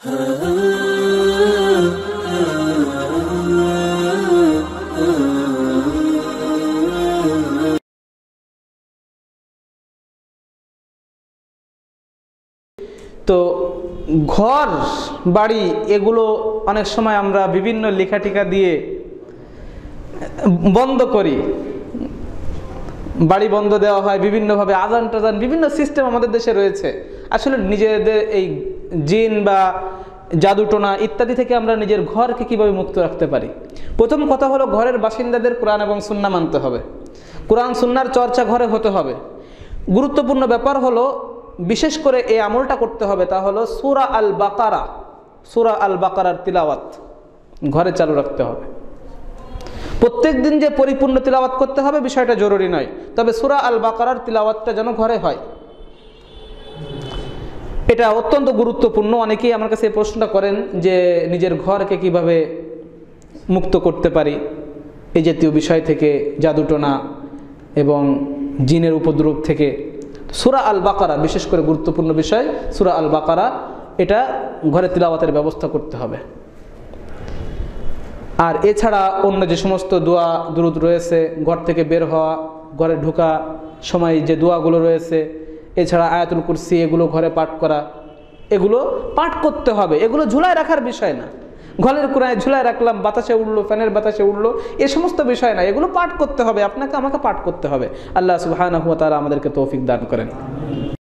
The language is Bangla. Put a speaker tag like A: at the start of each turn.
A: তো ঘর, বাড়ি, এগুলো অনেক সময় আমরা বিভিন্ন লেখাটিকা দিয়ে বন্ধ করি। বাড়ি বন্ধ দেওয়া হয় বিভিন্নভাবে আজান টাজান বিভিন্ন সিস্টেম আমাদের দেশে রয়েছে। আসলে নিজেদের এই জিন বা জাদুটোনা ইত্যাদি থেকে আমরা নিজের ঘরকে কীভাবে মুক্ত রাখতে পারি? প্রথম কথা হলো ঘরের বাসিন্দাদের কোরআন এবং সুন্না মানতে হবে। কোরআন, সুন্নার চর্চা ঘরে হতে হবে। গুরুত্বপূর্ণ ব্যাপার হলো, বিশেষ করে এই আমলটা করতে হবে তা হলো সুরা আল বাকারা সুরা আল বাকারার তিলাওয়াত ঘরে চালু রাখতে হবে। প্রত্যেক দিন যে পরিপূর্ণ তিলাওয়াত করতে হবে বিষয়টা জরুরি নয়, তবে সুরা আল বাকারার তিলাওয়াতটা যেন ঘরে হয়। এটা অত্যন্ত গুরুত্বপূর্ণ। অনেকেই আমার কাছে প্রশ্নটা করেন যে নিজের ঘরকে কীভাবে মুক্ত করতে পারি। এই জাতীয় বিষয় থেকে, জাদুটোনা এবং জিনের উপদ্রব থেকে। সুরা আল বাকারা বিশেষ করে গুরুত্বপূর্ণ বিষয়, সুরা আল বাকারা এটা ঘরে তিলাওয়াতের ব্যবস্থা করতে হবে। আর এছাড়া অন্য যে সমস্ত দোয়া দুরুদ রয়েছে, ঘর থেকে বের হওয়া, ঘরে ঢোকা, সময় যে দোয়াগুলো রয়েছে এছাড়া আয়াতুল কুরসি, এগুলো ঘরে পাঠ করা, এগুলো পাঠ করতে হবে। এগুলো ঝুলায় রাখার বিষয় না। ঘরের কোরআনে ঝুলায় রাখলাম, বাতাসে উঠল, ফ্যানের বাতাসে উঠল, এ সমস্ত বিষয় না। এগুলো পাঠ করতে হবে, আপনাকে আমাকে পাঠ করতে হবে। আল্লাহ তারা আমাদেরকে তৌফিক দান করেন।